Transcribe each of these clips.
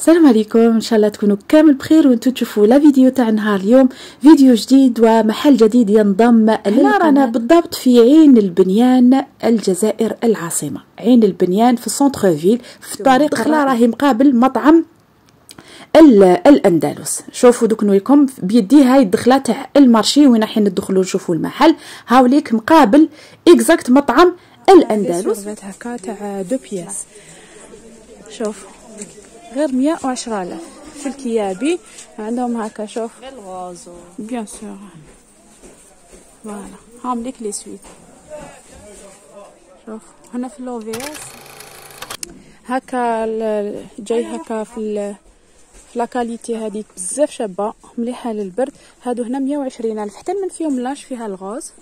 السلام عليكم. إن شاء الله تكونوا كامل بخير وأنتم تشوفوا la vidéo تاع نهار اليوم. فيديو جديد ومحل جديد ينضم هنا رانا بالضبط في عين البنيان الجزائر العاصمة. عين البنيان في centre ville في الطريق دخله راهي مقابل مطعم الأندلس. شوفوا دوك نوريكم بيدي هاي الدخلة تاع ال marché وين رايحين ندخلوا نشوفوا المحل. هاوليك مقابل exact مطعم الأندلس. هكا تاع deux pièces شوف. غير مية وعشرة آلاف. في الكيابي عندهم هكا شوف. bien sûr voilà هام ليك les sweats شوف هنا في لوفيس هكا جاي هكا في في la qualité هذه بزاف شابة. مليحة للبرد. هادو هنا مية وعشرين الف حتى من فيهم لاش فيها الغاز.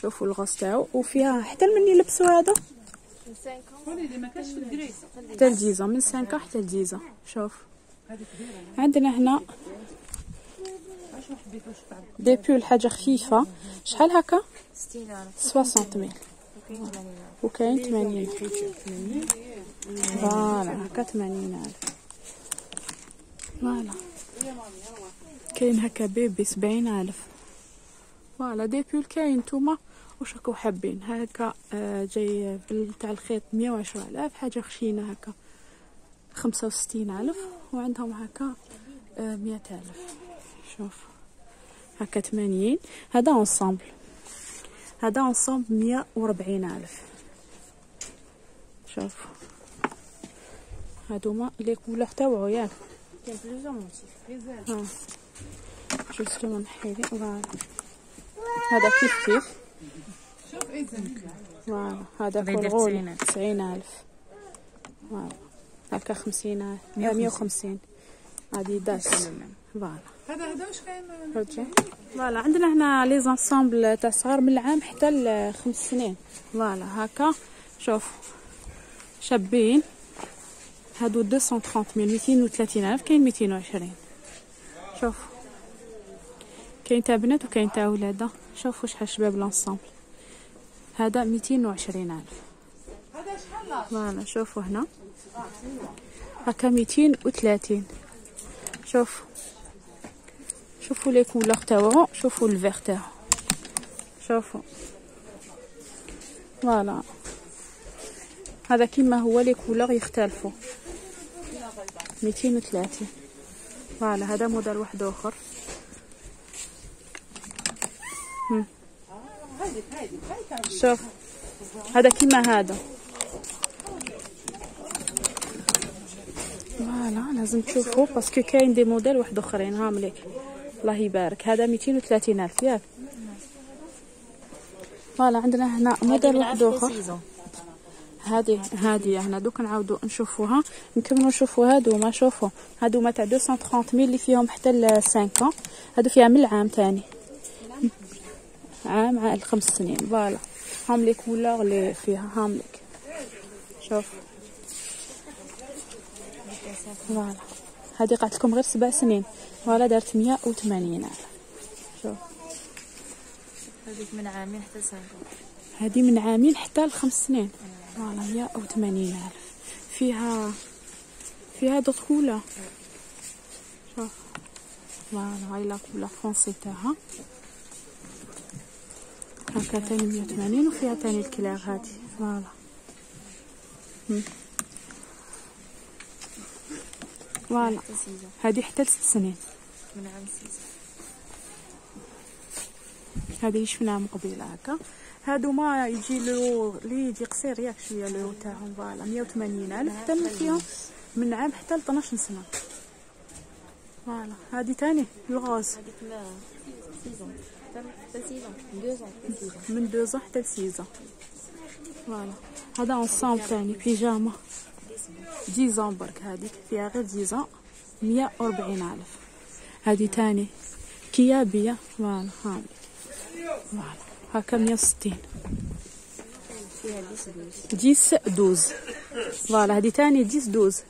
شوفوا الغاز تاعو. وفيها حتى من حتى الجيزة من cinq ans حتى الجيزة شوف. عندنا هنا des pulls حاجة خفيفة. شحال هكا؟ soixante mille وكاين ثمانين voilà هكا ثمانين ألف. voilà. كاين هكا bébé سبعين ألف. voilà des pulls كاين نتوما. واش راكو حابين. هكا آه جاي تاع الخيط مية وعشرة آلاف حاجة خشينة هكا خمسة وستين ألف وعندهم هكا آه مية ألف شوف هكا ثمانين هذا ensemble هذا ensemble مية وربعين ألف شوف هادوما les couleurs تاوعو ياك. كاين plusieurs motifs ها juste نحيلي voilà هذا كيف كيف؟ واو هذا كل تسعين ألف. واو هكا خمسين ألف مية وخمسين. هذه داس. voilà. هذا هذا واش كاين؟ voilà عندنا هنا les ensembles تاع صغار من العام حتى لخمس سنين. voilà هكا. شوف شابين. هادو 230 mille ميتين وثلاثين ألف كاين ميتين وعشرين. شوف كاين تاع بنات وكاين تاع ولاد. شوفوا شحال شباب l'ensemble هذا ميتين وعشرين ألف. voilà شوفوا هنا. هكا ميتين وثلاثين. شوف شوفوا les couleurs تاعو شوفوا الفيغ تاعو. شوفوا. voilà هذا كيما هو les couleurs يختلفوا. ميتين وثلاثين. voilà هذا موديل واحد آخر. شوف هذا كيما هذا. voilà لازم تشوفوا parce que كاين des modèles واحد أخرين هام ليك. الله يبارك. هذا 230 ألف ياك. voilà عندنا هنا موديل واحد آخر. هذه هذه هنا دوك نعاودو نشوفوها. نكملو نشوفو هادو ما شوفوا. هادو ما تاع 230 mille اللي فيهم حتى ل 5 هادو فيها من العام تاني. عام على الخمس سنين. voilà. هام les couleurs اللي فيها. هام لك شوف. voilà. هذه قالت لكم غير سبع سنين. voilà دارت مية وثمانين ألف شوف. هذيك من عامين حتى سنة هذه من عامين حتى لخمس سنين. voilà مية وثمانين ألف فيها فيها d'autres couleurs شوف. voilà هاي la couleur foncée تاعها. هكا تاني مية وثمانين وفيها تاني ال clair هادي voilà. voilà. هادي حتى لست سنين. من عام سيزة هادي شفناها من قبيلة هكا؟ هادو ما يجي له لي يجي قصير ياك شوية لو تاعهم. فوالا. مية وثمانين ألف. حتى فيهم من عام حتى ل 12 سنة. فوالا. هادي تاني ما سيزون من دوزون حتى لسيزون فوالا هذا انصامبل تاني بيجاما dix ans برك هذيك فيها غير dix ans مية وربعين ألف. هذه تاني. كيابي. voilà هاي voilà هكا مية وستين. dix douze voilà هذه تاني dix douze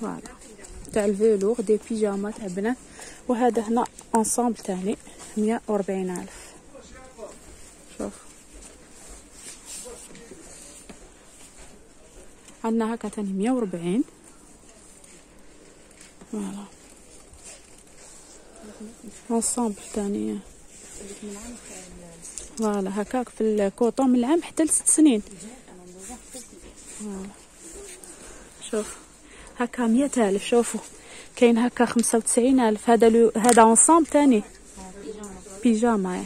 voilà تاع ال velours des pyjamas تاع بنات. وهذا هنا ensemble تاني. مية وربعين ألف. شوف. عندنا هكا تاني مية وربعين voilà. ensemble ثاني voilà. هكاك في ال coton من العام حتى لست سنين. شوف. هكا مية ألف. شوفوا. كاين هكا خمسة وتسعين ألف. هذا هذا ensemble تاني. بيجاما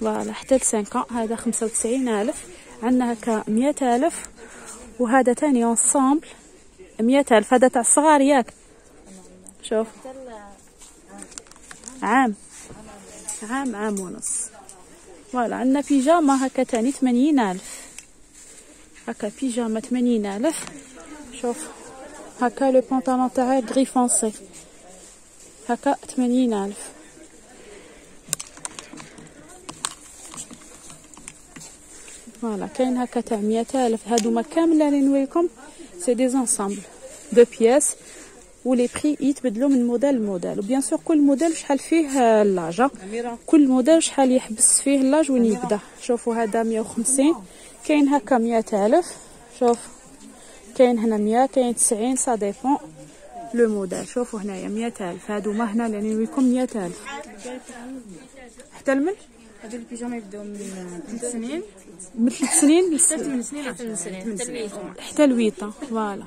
voilà حتى ل cinq ans هذا خمسة وتسعين ألف. عندنا هكا مية ألف. وهذا تاني ensemble. مية ألف. هذا تاع الصغار ياك. شوف. عام. عام عام ونص. voilà عندنا بيجاما هكا تاني ثمانين ألف. هكا بيجاما ثمانين ألف. شوف. هكا le pantalon تاعها gris foncé هكا ثمانين ألف. voilà كاين هكا تاع مئة ألف هادوما كامل راني نوريكم c'est des ensembles deux pièces و les prix يتبدلوا من موديل لموديل و bien sûr كل موديل شحال فيه l'âge كل موديل شحال يحبس فيه l'âge وين يبدا شوفوا هذا 150 كاين هكا 100 الف شوف كاين هنا 100 كاين 90 ça dépend le modèle شوفوا هنايا 100 الف هادو ما هنا لاني نوريكم 100 الف حتى المن هادو البيجامة يبدأو من ثلاث سنين. من ثلاث سنين حتى سنين. حتى ل huit ans. voilà.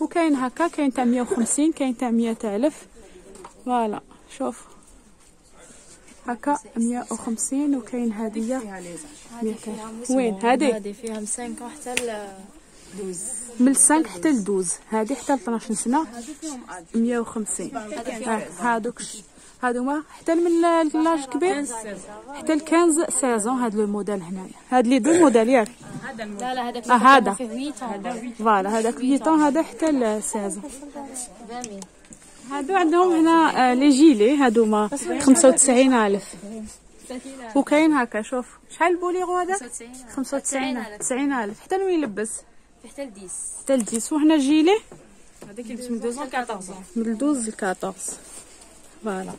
وكاين هكا كاين تاع 150 كاين تاع 100 ألف. voilà. شوف. هكا 150 وكاين هدية 100 وين؟ هذه هذه فيها من 5 حتى ل من 5 حتى ل 12 هذه حتى ل 12 سنه 150 هادوك. هادوما حتى من l'âge كبير. حتى ل 15 seize ans هاد le modèle هنايا. هاد les deux modèles ياك. لا لا هذاك آه، هذا. فيه 8 voilà هذاك 8 هذا حتى ل 16 هادو عندهم هنا آه، les gilets هادوما 95000 وكاين هكا شوف. شحال ال pull-over هذا؟ 95 90000 حتى وين يلبس. حتى ل 10 حتى ل 10 وهنا جيلي؟ هذاك يلبس من 12 ل 14 من 12 ل 14 voilà.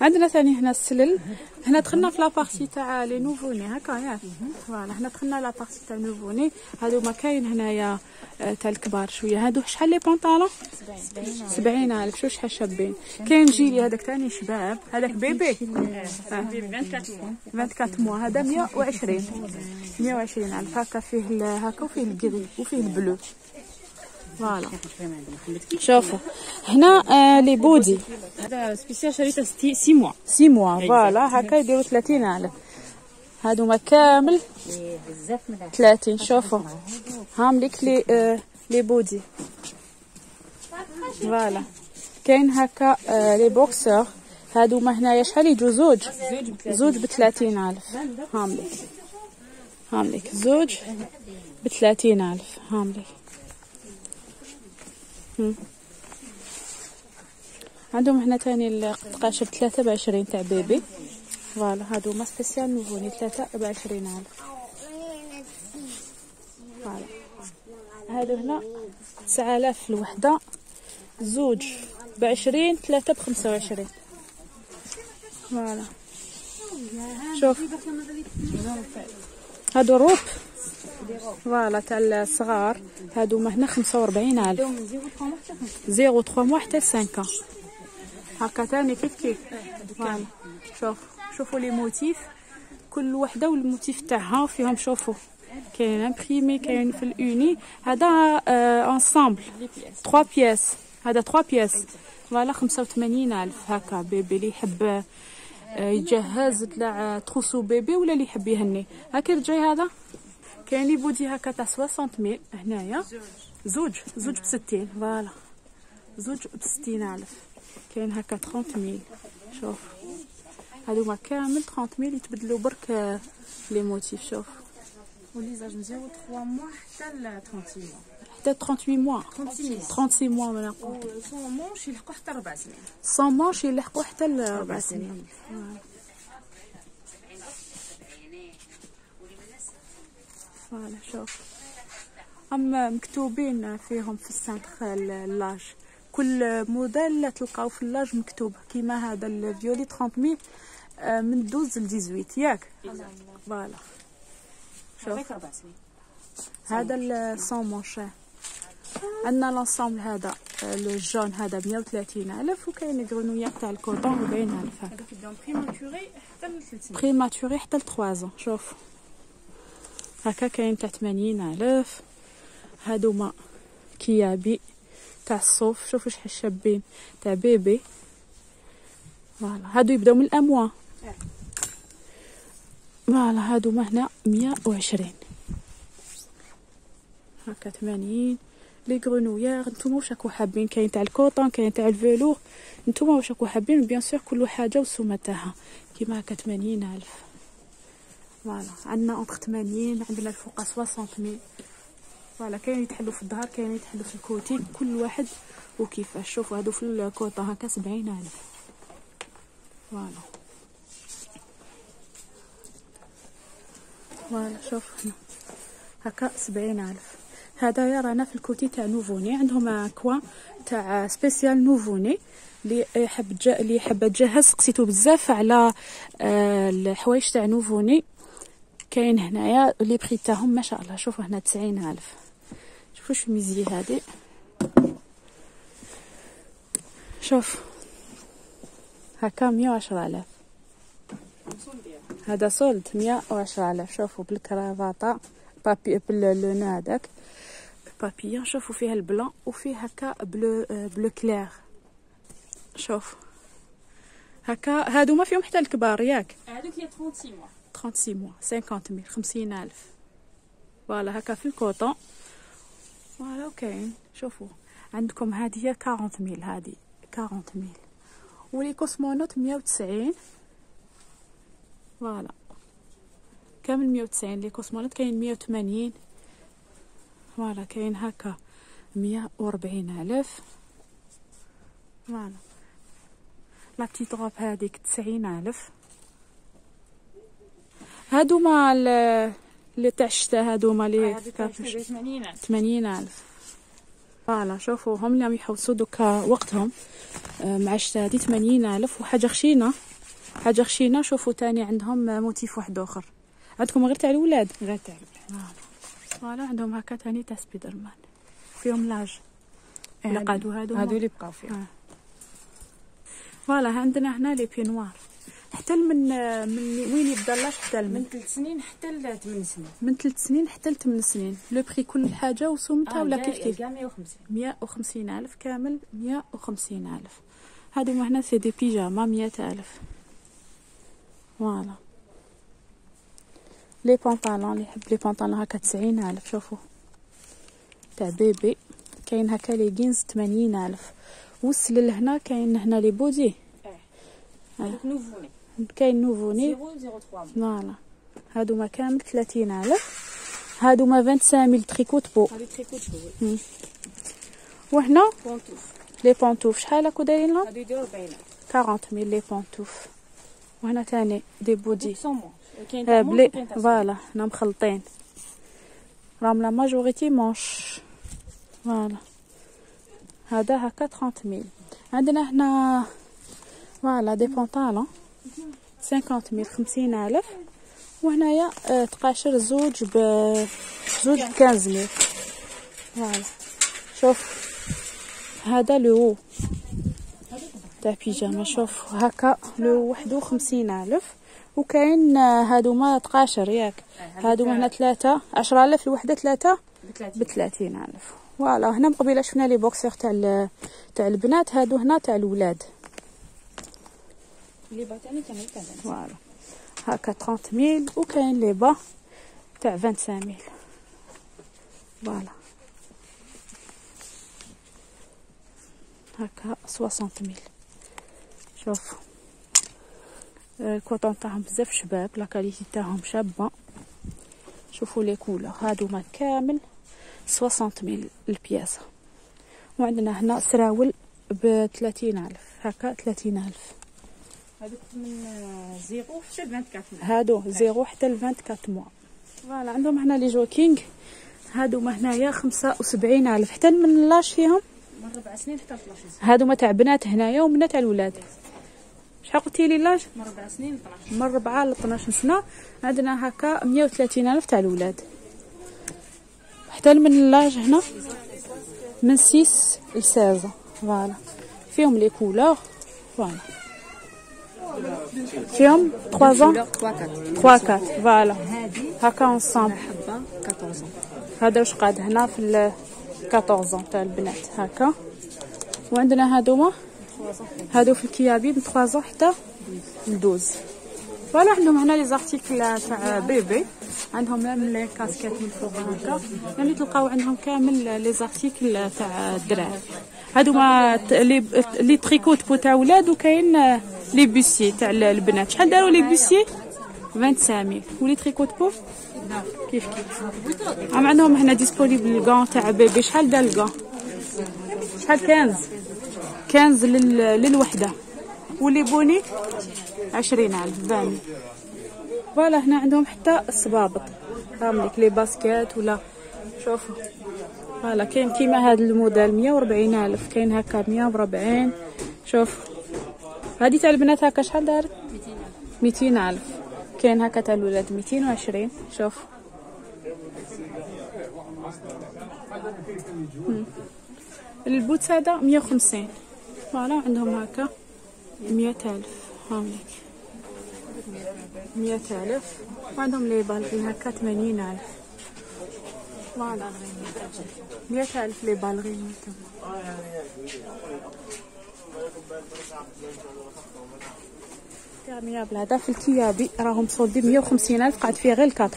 عندنا ثاني هنا السلع. هنا دخلنا في la partie تاع les nouveau-nés هكا ياك voilà هنا دخلنا la partie تاع nouveau-nés. هادو ما كاين هنايا آه، تاع الكبار شوية. هادو شحال les pantalons 70 ألف. شو شحال شابين؟ كاين جيلي هذاك ثاني شباب. هذاك bébé. آه. 24 mois هذا 120 120 ألف. هكا فيه هكا وفيه l'écru وفيه ال bleu. voilà. شوفوا. هنا آه les bodys. هذا spécial شريته 6 mois. 6 mois. voilà هكا يديروا 30 ألف. هادوما كامل. 30 شوفوا. هام ليك les آه les bodys. voilà. كاين هكا آه les boxers. هادوما هنايا شحال يجوا زوج. زوج ب 30 ألف. هام ليك هام ليك زوج ب 30 ألف. هام ليك هم. عندهم هنا تاني التقاشر ثلاثة بعشرين تاع bébé voilà هادو ما spécial nouveau-né ثلاثة بعشرين ألف. voilà. هادو هنا تسعة آلاف الوحدة زوج بعشرين ثلاثة بخمسة وعشرين. voilà. شوف. هادو robe voilà تاع الصغار. هادو ما هنا خمسة وربعين ألف. zéro trois mois حتى cinq ans هكا تاني كيف كيف voilà. شوف شوفوا les motifs. كل وحدة و ال motif تاعها فيهم شوفوا. كاين imprimé كاين في ال uni. هذا ensemble 3 pièces هذا 3 pièces voilà 85000 هكا bébé اللي يحب آه، يجهز تاع trousseau bébé ولا اللي يحب يهني. هاكا جاي هذا. كاين les bodys هكا تاع 60000 هنايا. زوج. زوج ب 60 voilà. زوج ب 60000 كاين هكا 30000 شوف. هادوما كامل 30000 يتبدلوا برك les motifs شوف. و les âges 0 3 mois حتى ل 36 mois حتى 38 موا. 36 36 mois نقول و manches يلحقوا حتى 4 سنين. sans manches يلحقوا حتى لربع سنين. voilà شوف. أما مكتوبين فيهم في ال cintre l'âge كل موديل تلقاو في l'âge مكتوب. كيما هذا ال violet 30 آه، من 12 ل 18 ياك. voilà. شوف. هذاك 4 سنين هذا ال sans manches عندنا l'ensemble هذا le jaune هذا وثلاثين ألف وكاين grenouillère تاع ال coton ربعين ألف. هذوك يبداو prématuré حتى لثلاث سنين prématuré حتى لتخوا شوف. هكا كاين تاع تمانين ألف. هادوما Kiabi. تاع الصوف. شوفوا شحال شابين. تاع bébé. voilà. هادو يبداو من ال un mois voilà. هادو ما هنا مية وعشرين. هكا ثمانين les grenouillères. نتوما واش راكو حابين؟ كاين تاع ال coton كاين تاع ال velours. نتوما واش راكو حابين؟ bien sûr كل حاجة والسومه تاعها كيما هكا ثمانين ألف. Voilà. عندنا entre ثمانين عندنا الفوق soixante mille voilà كاين يتحلو في الظهر كاين يتحلو في ال côté. كل واحد وكيفاش شوفوا هادو في ال coton هكا سبعين ألف. voilà. voilà شوف هنا. هكا سبعين ألف. هذا رانا في ال côté تاع nouveau-né. عندهم coin تاع spécial nouveau-né اللي يحب جا اللي حابه تجهز قسيتو بزاف على آه الحوايج تاع nouveau-né. كاين هنايا les prix تاعهم ما شاء الله. شوفوا هنا تسعين ألف. شوفوا شو ميزي هادي شوف هكا مية وعشرة آلاف هذا solde مية وعشرة آلاف شوفوا بالكرافاطة بابي باللون هذاك بابيون شوفوا فيها ال blanc وفيه هكا bleu bleu clair شوف. هكا هادو ما فيهم حتى الكبار ياك هذوك هي 36 موا 36 موا 50 ميل ألف. voilà هكا في ال coton voilà وكاين شوفوا. عندكم هذه هي 40 mille هذه. 40 mille. و les cosmonautes مية وتسعين. فوالا. كامل مية وتسعين les cosmonautes؟ كاين مية وثمانين voilà كاين هكا مية وربعين ألف. voilà. la petite robe هذيك تسعين ألف هادوما اللي تاع الشتا هادوما لي ثمانين ألف. voilà شوفوا هم اللي عم يحوسوا دوكا وقتهم. آه، مع الشتا هادي ثمانين ألف وحاجة خشينة. حاجة خشينة شوفوا تاني عندهم motif واحد آخر. عندكم غير تاع الولاد؟ غير تاع voilà عندهم هكا تاني تاع سبيدر مان فيهم l'âge. اللي إيه، قعدوا هادو هادو اللي بقاو فيها آه. voilà عندنا هنا les peignoirs حتى من من وين يبدا l'âge حتى من؟ من ثلاث سنين حتى لثمان سنين. من ثلاث سنين حتى لثمان سنين. le prix كل حاجة وسمتها ولا كيف كيف؟ كاع 150 مية وخمسين ألف كامل مية وخمسين ألف. هادو ما هنا c'est des pyjamas مية ألف. voilà les pantalons اللي يحب les pantalons هكا تسعين ألف شوفوا. تاع bébé. كاين هكا les jeans تمانين ألف. وصل لهنا كاين هنا les bodys. nouveau-né كاين nouveau-né 003 voilà هادو ما كامل ثلاثين ألف هادو ما vingt-cinq mille tricot peau هذه تريكوت وهنا pantoufles les pantoufles شحال هاكو دايرين لهم؟ هذه يديروا 40 40 mille les pantoufles وهنا تاني des bodys sans manches كاين آه بلي voilà هنا مخلطين. راهم la majorité manches voilà هذا هكا 30 mille. عندنا هنا voilà des pantalons 50 mille خمسين ألف. وهنايا آه، تقاشر زوج ب زوج ب 15 mille voilà. شوف هذا لو. هو تاع بيجاما شوف هكا لو واحد وخمسين ألف. وكاين آه، هادوما تقاشر ياك. هادوما هنا ثلاثة عشرة ألف الوحدة ثلاثة بثلاثين ألف. فوالا. هنا مقبيلة شفنا لي بوكسير تاع تاع البنات. هادو هنا تاع الولاد. اللي باتاني كان هكا فوالا هكا 30 ميل وكاين لي با تاع 25 mille voilà هكا 60 mille شوف آه، ال coton تاعهم بزاف شباب la qualité تاعهم شابه شوفوا les couleurs هادوما كامل 60 mille ال pièce وعندنا هنا سراول ب 30 ألف هكا 30 ألف هذوك من آه، zéro حتى 24 هادو zéro حتى ل 24 mois voilà عندهم هنا les joggings. هادو ما هنايا خمسة وسبعين ألف. حتى من l'âge فيهم؟ من ربع سنين حتى 12 سنه هادو ما تاع بنات هنايا ومنا تاع الولاد. شحال قلتي لي l'âge؟ من ربع سنين 12 من ربعة ل 12 سنة. عندنا هكا مية وثلاثين ألف تاع الولاد. حتى من l'âge هنا؟ من 6 ل 16 voilà. فيهم les couleurs. voilà. فيهم 3 ans? 3 4 voilà هكا ensemble حبه 14 هذا واش قاد هنا في ال 14 تاع البنات هكا وعندنا هادوما هادو في الكيابي من 3 حتى ل 12 voilà عندهم هنا les articles تاع bébé عندهم même les casquettes من فوق هكا يعني تلقاو عندهم كامل لي زارتيكل تاع الدراعي هادو ما لي لي تريكوت بو تاع ولاد وكاين لي بوسي تاع البنات. شحال داروا لي بوسي؟ 25000 ولي تريكوت بو كيف كيف؟ عم عندهم هنا ديسبونيبل الكون تاع بيبي. شحال دار الكون شحال 15 15 لل... للوحدة. واللي بوني؟ 20000 باني voilà هنا عندهم حتى الصبابط. فهملك les baskets ولا شوفوا. voilà كاين كيما هذا الموديل 140000 كاين هكا 140 شوف. هذه تاع البنات هكا شحال دارت؟ 200000 كاين هكا تاع الولاد 220 شوف. ال bottes هذا 150 voilà عندهم هكا 100000 هاوليك 100000 وعندهم لي بالغين هكا 80000 voilà 100000 لي بالغين تيرميابل هذا في الكيابي راهم soldés 150 الف قعد فيه غير 4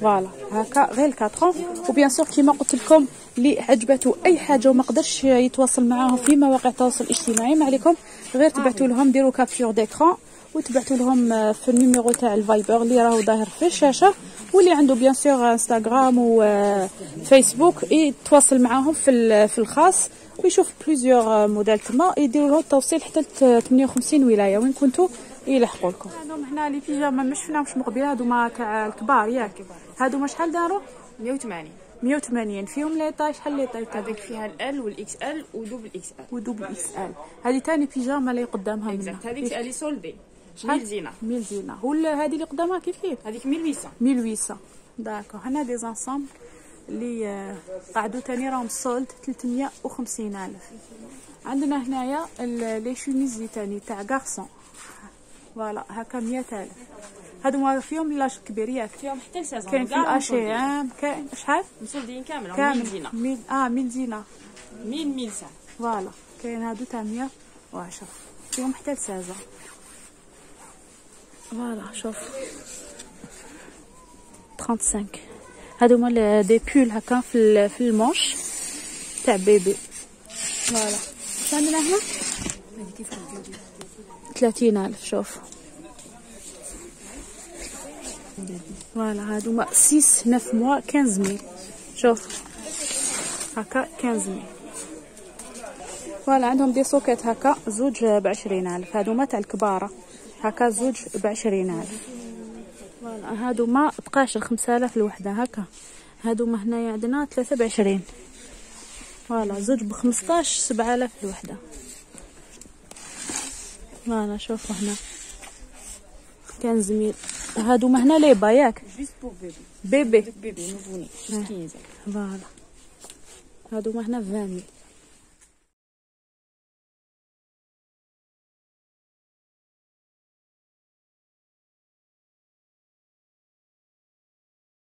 voilà هكا غير 4 و bien sûr كيما قلت لكم اللي عجبته اي حاجة وما قدرش يتواصل معاهم في مواقع التواصل الاجتماعي ما عليكم غير تبعتوا لهم ديروا capture d'écran وتبعتوا لهم في ال numéro تاع Viber اللي راهو ظاهر في الشاشه واللي عنده bien sûr انستغرام وفيسبوك يتواصل معاهم في في الخاص ويشوف plusieurs modèles تما يديروا له التوصيل حتى ل 58 ولاية. وين كنتوا؟ يلحقوا لكم. هادوما هنا les pyjamas مش شفناهمش مقبل هادوما تاع الكبار ياك. هادوما شحال داروا؟ 180 180 فيهم les tailles شحال les tailles؟ هذاك فيها ال و XL و double XL و double XL هذه ثاني pyjama اللي قدامها هذيك اللي soldé شحال 1000 زينة. 1000 زينة. هذه اللي قدامها كيف كيف هذيك 1800 1800 d'accord. هنا des ensembles اللي قعدوا تاني راهم soldes 350 ألف. عندنا هنايا les chemises تاني تاع garçon voilà. هكا 100000 هادو ما فيهم l'âge كبير ياك فيهم حتى لسازون كاين في ال H&M كاين شحال؟ مسولدين كامل كامل. mille آه mille زينة. ميل ميل سا فوالا. كاين هادو تاع 110 فيهم حتى لسازون فوالا شوف 35 هادو هما دي بول هكا في في المونش تاع بيبي فوالا شحال عندنا هنا ثلاثين ألف شوف فوالا هادو ما سيس نف موا كنز ميل شوف هكا quinze mille voilà عندهم des socquettes هكا زوج بعشرين ألف. هادو ما تاع الكبارة هكا زوج بعشرين ألف. voilà هادو ما بقاش خمسة آلاف الوحدة هكا. هادو ما هنايا عندنا ثلاثة بعشرين. voilà زوج بخمسطاش سبعة آلاف الوحدة. voilà شوفوا هنا. quinze mille. هادو ما هنا ليبا ياك؟ بيبي. بيبي نوفوني فوالا. هادو ما هنا فامي